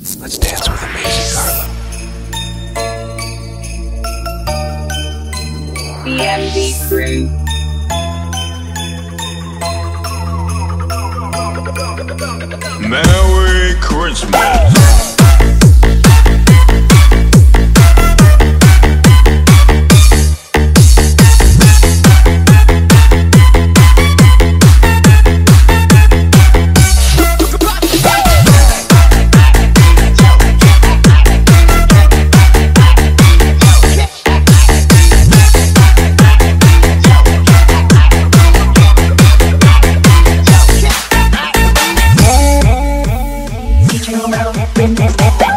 Let's dance with amazing Carla. The MV crew. Merry Christmas. Bip, bip, bip, bip.